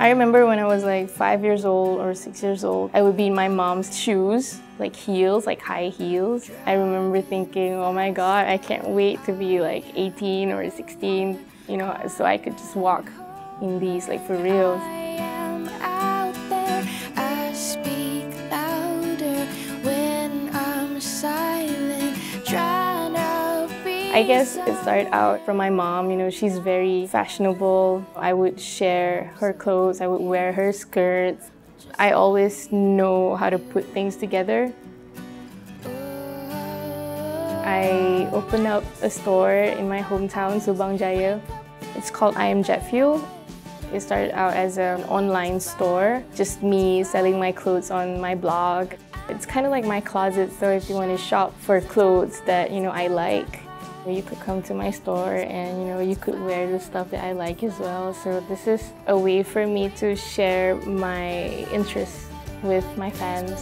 I remember when I was like five years old or six years old, I would be in my mom's shoes, like heels, like high heels. I remember thinking, oh my God, I can't wait to be like 18 or 16, you know, so I could just walk in these like for real. I guess it started out from my mom. You know, she's very fashionable. I would share her clothes, I would wear her skirts. I always know how to put things together. I opened up a store in my hometown, Subang Jaya. It's called I Am Jet Fuel. It started out as an online store, just me selling my clothes on my blog. It's kind of like my closet, so if you want to shop for clothes that you know I like, you could come to my store and you know you could wear the stuff that I like as well. So this is a way for me to share my interests with my fans.